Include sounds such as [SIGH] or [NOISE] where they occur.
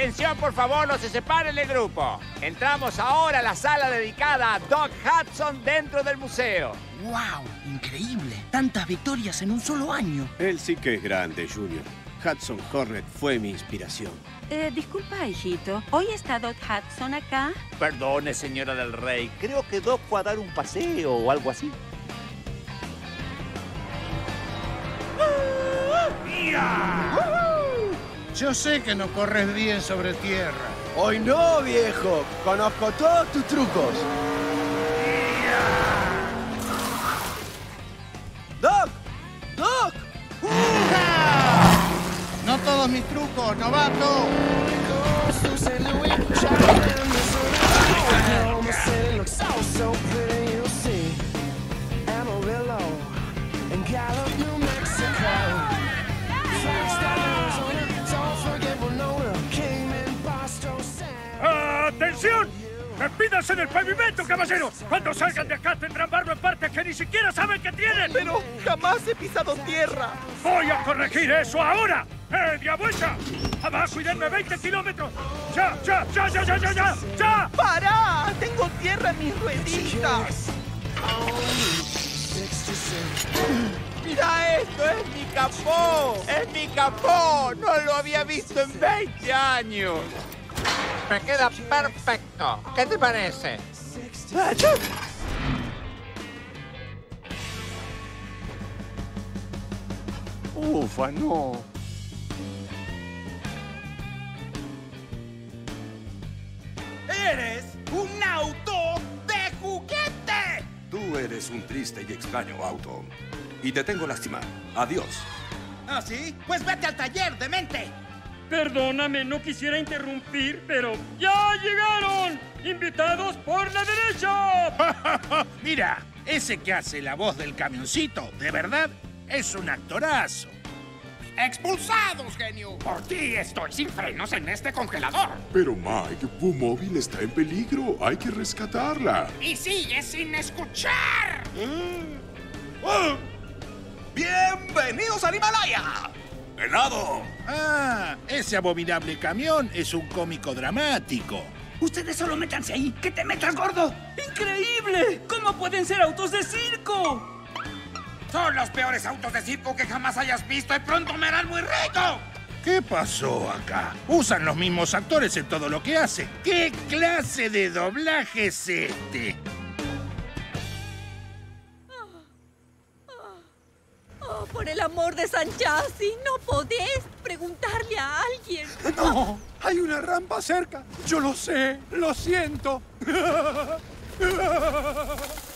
Atención, por favor, no se separen del grupo. Entramos ahora a la sala dedicada a Doc Hudson dentro del museo. ¡Wow! Increíble. Tantas victorias en un solo año. Él sí que es grande, Junior. Hudson Hornet fue mi inspiración. Eh, disculpa, hijito. ¿Hoy está Doc Hudson acá? Perdone, señora del Rey. Creo que Doc fue a dar un paseo o algo así. Yo sé que no corres bien sobre tierra. Hoy no, viejo. Conozco todos tus trucos. ¡Doc! ¡Doc! No todos mis trucos, novato. ¡Despidas en el pavimento, caballero! Cuando salgan de acá tendrán barro en partes que ni siquiera saben que tienen. Pero jamás he pisado tierra. ¡Voy a corregir eso ahora! ¡Media vuelta! ¡Abajo y denme 20 kilómetros! ¡Ya, ya, ya, ya, ya, ya, ya! ¡Ya! ¡Para! Tengo tierra en mis rueditas. ¡Mira esto! ¡Es mi capó! ¡Es mi capó! ¡No lo había visto en 20 años! Me queda perfecto. ¿Qué te parece? Ufa, no. ¡Eres un auto de juguete! Tú eres un triste y extraño auto. Y te tengo lástima. Adiós. ¿Ah, sí? Pues vete al taller, demente. Perdóname, no quisiera interrumpir, pero ¡ya llegaron! ¡Invitados por la derecha! [LAUGHS] Mira, ese que hace la voz del camioncito, de verdad, es un actorazo. ¡Expulsados, genio! Por ti estoy sin frenos en este congelador. Pero Mike, Pumóvil está en peligro. Hay que rescatarla. Y sigue sin escuchar. ¡Bienvenidos al Himalaya! ¡Helado! Ah, ese abominable camión es un cómico dramático. Ustedes solo métanse ahí. ¡Que te metas, gordo! ¡Increíble! ¿Cómo pueden ser autos de circo? Son los peores autos de circo que jamás hayas visto y pronto me harán muy rico. ¿Qué pasó acá? Usan los mismos actores en todo lo que hacen. ¿Qué clase de doblaje es este? Oh, por el amor de San Chasi, no podés preguntarle a alguien. ¡No! ¡Hay una rampa cerca! ¡Yo lo sé! ¡Lo siento! [LAUGHS]